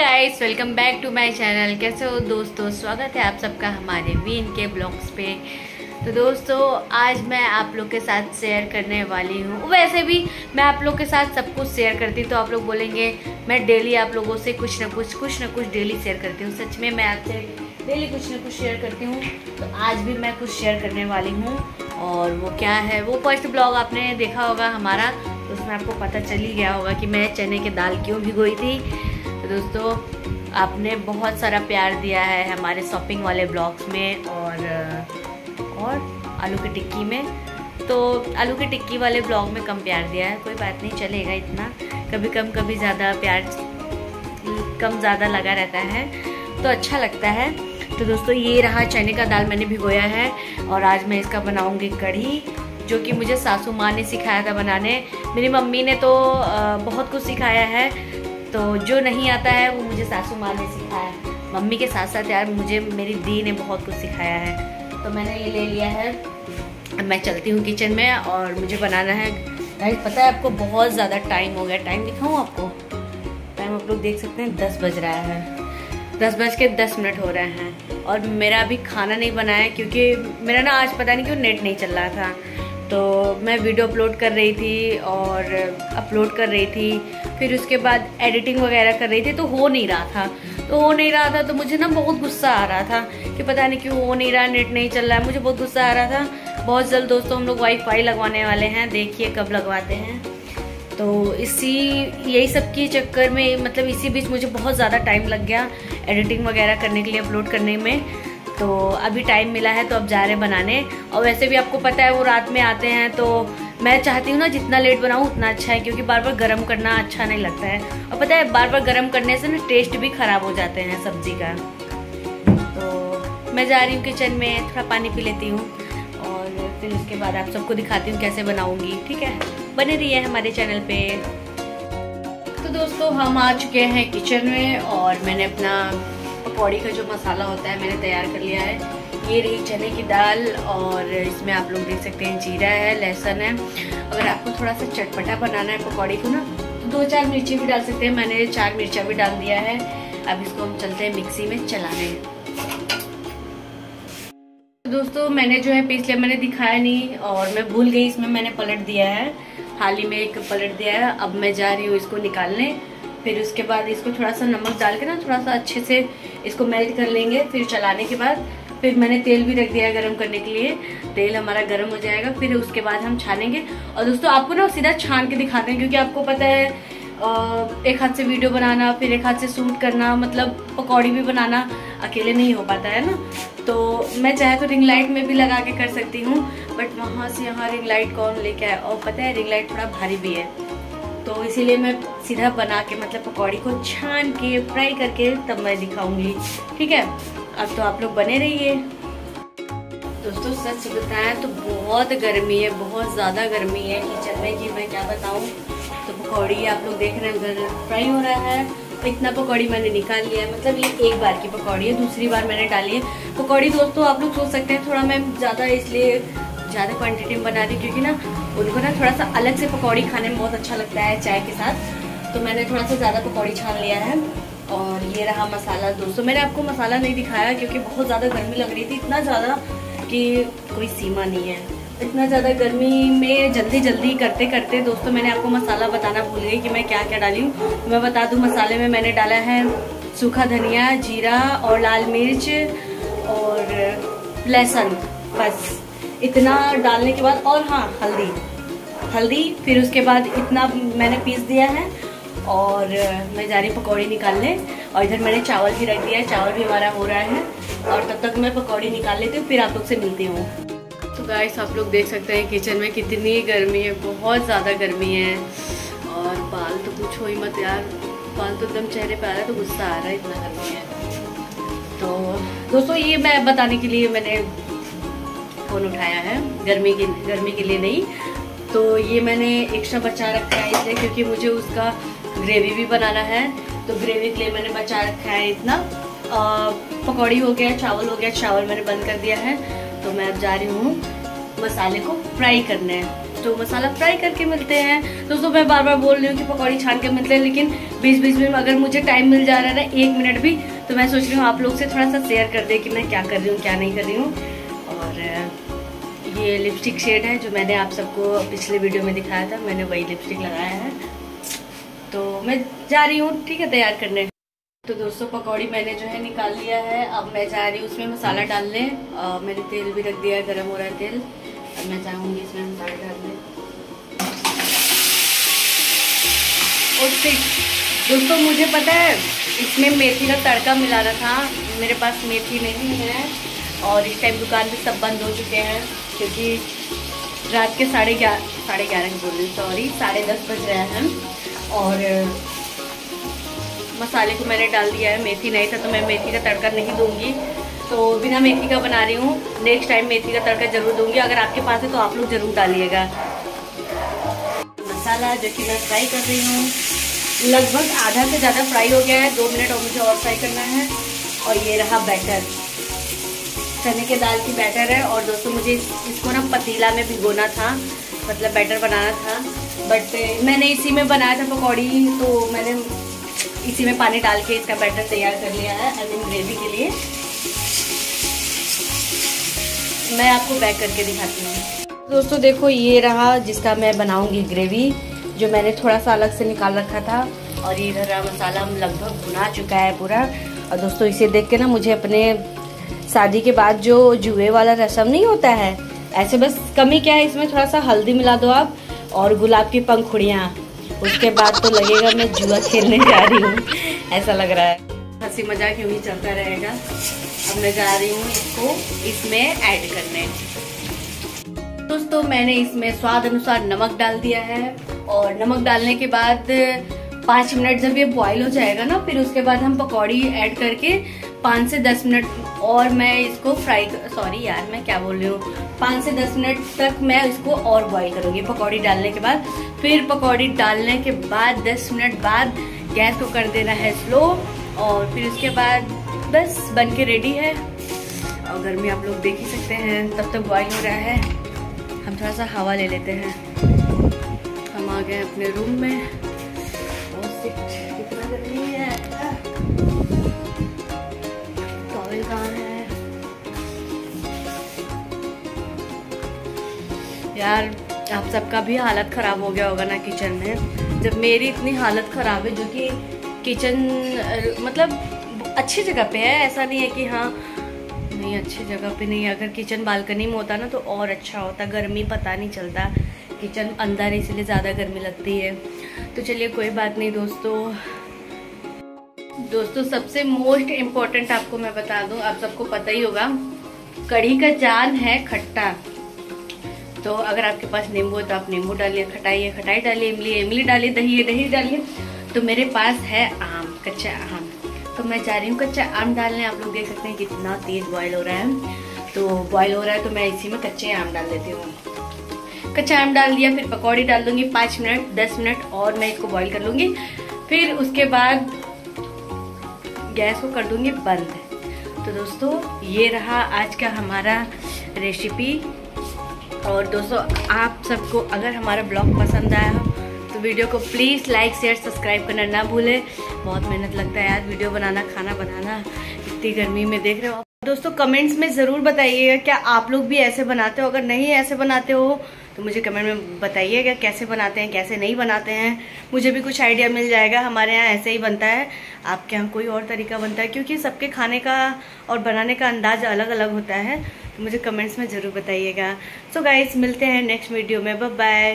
Guys welcome back to my channel कैसे हो दोस्तों? स्वागत है आप सबका हमारे वीन के ब्लॉग्स पे। तो दोस्तों, आज मैं आप लोग के साथ शेयर करने वाली हूँ। वैसे भी मैं आप लोग के साथ सब कुछ शेयर करती तो आप लोग बोलेंगे, मैं डेली आप लोगों से कुछ ना कुछ कुछ ना कुछ डेली शेयर करती हूँ। सच में मैं आपसे डेली कुछ ना कुछ शेयर करती हूँ। तो आज भी मैं कुछ शेयर करने वाली हूँ। और वो क्या है? वो फ़र्स्ट ब्लॉग आपने देखा होगा हमारा। तो उसमें आपको पता चल ही गया होगा कि मैं चने की दाल क्यों भिगोई थी। दोस्तों, आपने बहुत सारा प्यार दिया है हमारे शॉपिंग वाले ब्लॉग्स में और और आलू की टिक्की में। तो आलू की टिक्की वाले ब्लॉग में कम प्यार दिया है, कोई बात नहीं, चलेगा इतना। कभी कम कभी ज़्यादा प्यार, कम ज़्यादा लगा रहता है तो अच्छा लगता है। तो दोस्तों, ये रहा चने का दाल मैंने भिगोया है और आज मैं इसका बनाऊँगी कढ़ी, जो कि मुझे सासू माँ ने सिखाया था बनाने। मेरी मम्मी ने तो बहुत कुछ सिखाया है तो जो नहीं आता है, वो मुझे सासू माँ ने सिखाया। मम्मी के साथ साथ यार, मुझे, मेरी दी ने बहुत कुछ सिखाया है। तो मैंने ये ले लिया है। मैं चलती हूँ किचन में और मुझे बनाना है। गाइस पता है आपको बहुत ज़्यादा टाइम हो गया। टाइम दिखाऊँ आपको? टाइम आप लोग देख सकते हैं, दस बज रहा है। दस बज के दस मिनट हो रहे हैं। और मेरा अभी खाना नहीं बनाया क्योंकि मेरा ना आज पता नहीं क्यों नेट नहीं चल रहा था। तो मैं वीडियो अपलोड कर रही थी और अपलोड कर रही थी, फिर उसके बाद एडिटिंग वगैरह कर रही थी तो हो नहीं रहा था। तो हो नहीं रहा था तो मुझे ना बहुत गुस्सा आ रहा था कि पता नहीं क्यों हो नहीं रहा, नेट नहीं चल रहा है। मुझे बहुत गुस्सा आ रहा था। बहुत जल्द दोस्तों, हम लोग वाईफाई लगवाने वाले हैं। देखिए कब लगवाते हैं। तो इसी, यही सब के चक्कर में मतलब इसी बीच मुझे बहुत ज़्यादा टाइम लग गया एडिटिंग वगैरह करने के लिए अपलोड करने में। तो अभी टाइम मिला है तो अब जा रहे हैं बनाने। और वैसे भी आपको पता है वो रात में आते हैं तो मैं चाहती हूँ ना जितना लेट बनाऊँ उतना अच्छा है, क्योंकि बार बार गर्म करना अच्छा नहीं लगता है। और पता है बार बार गर्म करने से ना टेस्ट भी खराब हो जाते हैं सब्ज़ी का। तो मैं जा रही हूँ किचन में, थोड़ा पानी पी लेती हूँ। और फिर उसके बाद आप सबको दिखाती हूँ कैसे बनाऊँगी, ठीक है? बने रहिए हमारे चैनल पर तो दोस्तों, हम आ चुके हैं किचन में और मैंने अपना पकौड़ी का जो मसाला होता है मैंने तैयार कर लिया है। ये रही चने की दाल और इसमें आप लोग देख सकते हैं जीरा है, लहसुन है। अगर आपको थोड़ा सा चटपटा बनाना है पकौड़ी को ना तो दो चार मिर्ची भी डाल सकते हैं। मैंने चार मिर्चा भी डाल दिया है। अब इसको हम चलते हैं मिक्सी में चलाने। दोस्तों, मैंने जो है पिछले मैंने दिखाया नहीं और मैं भूल गई, इसमें मैंने पलट दिया है। हाल ही में एक पलट दिया है। अब मैं जा रही हूँ इसको निकालने। फिर उसके बाद इसको थोड़ा सा नमक डाल के ना थोड़ा सा अच्छे से इसको मेल्ट कर लेंगे, फिर चलाने के बाद। फिर मैंने तेल भी रख दिया गरम करने के लिए। तेल हमारा गरम हो जाएगा, फिर उसके बाद हम छानेंगे। और दोस्तों, आपको ना सीधा छान के दिखाते हैं, क्योंकि आपको पता है एक हाथ से वीडियो बनाना, फिर एक हाथ से सूट करना मतलब पकौड़ी भी बनाना अकेले नहीं हो पाता है ना? तो मैं चाहे तो रिंग लाइट में भी लगा के कर सकती हूँ बट वहाँ से यहाँ रिंग लाइट कौन लेके आए और पता है रिंग लाइट थोड़ा भारी भी है। तो इसीलिए मैं सीधा बना के मतलब पकौड़ी को छान के, फ्राई करके तब मैं दिखाऊँगी। ठीक है? अब तो आप लोग बने रहिए। दोस्तों, सच बताएँ तो बहुत गर्मी है, बहुत ज़्यादा गर्मी है किचन में। कि मैं क्या बताऊँ? तो पकौड़ी आप लोग देख रहे हैं उधर फ्राई हो रहा है। तो इतना पकौड़ी मैंने निकाल लिया है। मतलब ये एक बार की पकौड़ी है, दूसरी बार मैंने डाली है। पकौड़ी दोस्तों, आप लोग सोच सकते हैं, थोड़ा मैं ज़्यादा इसलिए ज़्यादा क्वान्टिटी में बना दी क्योंकि ना उनको ना, थोड़ा सा अलग से पकौड़ी खाने में बहुत अच्छा लगता है चाय के साथ। तो मैंने थोड़ा सा ज़्यादा पकौड़ी छान लिया है और ये रहा मसाला दोस्तों। मैंने आपको मसाला नहीं दिखाया क्योंकि बहुत ज़्यादा गर्मी लग रही थी। इतना ज़्यादा कि कोई सीमा नहीं है। इतना ज़्यादा गर्मी में जल्दी जल्दी करते करते दोस्तों मैंने आपको मसाला बताना भूल गई कि मैं क्या क्या डाली हूँ। मैं बता दूँ, मसाले में मैंने डाला है सूखा धनिया, जीरा और लाल मिर्च और लहसुन। बस। इतना डालने के बाद और हाँ हल्दी। हल्दी, फिर उसके बाद इतना मैंने पीस दिया है और मैं जा रही पकौड़ी निकालने और इधर मैंने चावल भी रख दिया है, चावल भी हमारा हो रहा है और तब तक मैं पकौड़ी निकाल लेती हूँ, फिर आप लोग से मिलती हूँ। तो गाइस आप लोग देख सकते हैं किचन में कितनी गर्मी है, बहुत ज़्यादा गर्मी है। और बाल तो पूछो ही मत यार, बाल तो एकदम चेहरे पर आ रहा है तो गुस्सा आ रहा है, इतना गर्मी है। तो दोस्तों, ये मैं बताने के लिए मैंने फ़ोन उठाया है, गर्मी के गर्मी के लिए नहीं। तो ये मैंने एक्स्ट्रा बचा रखा है इसलिए, क्योंकि मुझे उसका ग्रेवी भी बनाना है। तो ग्रेवी के लिए मैंने बचा रखा है इतना। पकौड़ी हो गया, चावल हो गया, चावल मैंने बंद कर दिया है। तो मैं अब जा रही हूँ मसाले को फ्राई करने। तो मसाला फ्राई करके मिलते हैं। दोस्तों, मैं बार बार बोल रही हूँ कि पकौड़ी छान के मिलते हैं, लेकिन बीच बीच में अगर मुझे टाइम मिल जा रहा है ना, एक मिनट भी तो मैं सोच रही हूँ आप लोग से थोड़ा सा शेयर कर दे कि मैं क्या कर रही हूँ, क्या नहीं कर रही हूँ। ये लिपस्टिक शेड है जो मैंने आप सबको पिछले वीडियो में दिखाया था। मैंने वही लिपस्टिक लगाया है। तो मैं जा रही हूँ, ठीक है, तैयार करने। तो दोस्तों, पकौड़ी मैंने जो है निकाल लिया है। अब मैं जा रही हूँ, उसमें मसाला डालने। मैंने तेल भी रख दिया है, गर्म हो रहा है तेल। अब मैं चाहूँगी इसमें मसाला डालने। और दोस्तों, मुझे पता है, इसमें मेथी का तड़का मिलाना था। मेरे पास मेथी नहीं है और इस टाइम दुकान भी सब बंद हो चुके हैं। क्योंकि रात के साढ़े ग्यारह साढ़े ग्यारह बोल रही सॉरी साढ़े दस बज रहे हैं और, मसाले को मैंने डाल दिया है, मेथी नहीं था तो मैं मेथी का तड़का नहीं दूँगी। तो बिना मेथी का बना रही हूँ नेक्स्ट टाइम मेथी का तड़का ज़रूर दूँगी। अगर आपके पास है तो आप लोग ज़रूर डालिएगा। मसाला जो कि मैं फ्राई कर रही हूँ, लगभग आधा से ज़्यादा फ्राई हो गया है। दो मिनट और मुझे और फ्राई करना है, और ये रहा बैटर चने के दाल की बैटर है और दोस्तों मुझे इसको ना पतीला में भिगोना था मतलब बैटर बनाना था बट मैंने इसी में बनाया था पकौड़ी तो मैंने इसी में पानी डाल के इसका बैटर तैयार कर लिया है आई मीन ग्रेवी के लिए। मैं आपको पैक करके दिखाती हूँ। दोस्तों देखो, ये रहा जिसका मैं बनाऊँगी ग्रेवी जो मैंने थोड़ा सा अलग से निकाल रखा था, और ये रहा मसाला लगभग भुना चुका है पूरा। और दोस्तों इसे देख के ना मुझे अपने शादी के बाद जो जुए वाला रसम नहीं होता है, ऐसे बस कमी क्या है इसमें? थोड़ा सा हल्दी मिला दो आप और गुलाब की पंखुड़ियाँ। उसके बाद तो लगेगा मैं जुआ खेलने जा रही हूँ। ऐसा लग रहा है। हँसी मज़ाक यूँ ही चलता रहेगा। अब मैं जा रही हूँ इसको इसमें ऐड करने। दोस्तों, मैंने इसमें स्वाद अनुसार नमक डाल दिया है और नमक डालने के बाद पाँच मिनट जब ये बॉईल हो जाएगा ना, फिर उसके बाद हम पकौड़ी ऐड करके पाँच से दस मिनट और मैं इसको फ्राई सॉरी यार, मैं क्या बोल रही हूँ? पाँच से दस मिनट तक मैं इसको और बॉईल करूँगी पकौड़ी डालने के बाद। फिर पकौड़ी डालने के बाद, दस मिनट बाद गैस को कर देना है स्लो और फिर उसके बाद बस बन के रेडी है। और गर्मी आप लोग देख ही सकते हैं, तब तक बॉईल हो रहा है। हम थोड़ा सा हवा ले लेते हैं। हम आ गए अपने रूम में। कितना यार, आप सबका भी हालत ख़राब हो गया होगा ना किचन में। जब मेरी इतनी हालत ख़राब है जो कि किचन मतलब अच्छी जगह पे है, ऐसा नहीं है कि हाँ नहीं, अच्छी जगह पे नहीं अगर किचन बालकनी में होता ना तो और अच्छा होता। गर्मी पता नहीं चलता। किचन अंदर इसलिए ज़्यादा गर्मी लगती है। तो चलिए, कोई बात नहीं दोस्तों। दोस्तों, सबसे मोस्ट इम्पोर्टेंट आपको मैं बता दूँ, आप सबको पता ही होगा, कढ़ी का जान है खट्टा। तो अगर आपके पास नींबू है तो आप नींबू डालिए खटाई खटाई डालिए, इमली इमली डालिए, दही है दही डालिए। तो मेरे पास है आम, कच्चा आम। तो मैं चाह रही हूँ कच्चा आम डालने। आप लोग देख सकते हैं कितना तेज बॉयल हो रहा है। तो बॉयल हो रहा है तो मैं इसी में कच्चे आम डाल देती हूँ। कच्चा आम डाल दिया, फिर पकौड़ी डाल दूँगी पाँच मिनट, दस मिनट और मैं इसको बॉईल कर लूँगी। फिर उसके बाद गैस को कर दूँगी बंद। तो दोस्तों, ये रहा आज का हमारा रेसिपी और दोस्तों, आप सबको अगर हमारा ब्लॉग पसंद आया हो तो वीडियो को प्लीज़ लाइक शेयर सब्सक्राइब करना ना भूलें। बहुत मेहनत लगता है यार वीडियो बनाना, खाना बनाना। इतनी गर्मी में देख रहे हो। दोस्तों कमेंट्स में ज़रूर बताइएगा क्या आप लोग भी ऐसे बनाते हो? अगर नहीं ऐसे बनाते हो तो मुझे कमेंट में बताइएगा कैसे बनाते हैं, कैसे नहीं बनाते हैं। मुझे भी कुछ आइडिया मिल जाएगा, हमारे यहाँ ऐसे ही बनता है। आपके यहाँ कोई और तरीका बनता है, क्योंकि सबके खाने का और बनाने का अंदाज अलग अलग होता है। तो मुझे कमेंट्स में ज़रूर बताइएगा। सो so गाइस मिलते हैं नेक्स्ट वीडियो में। बाय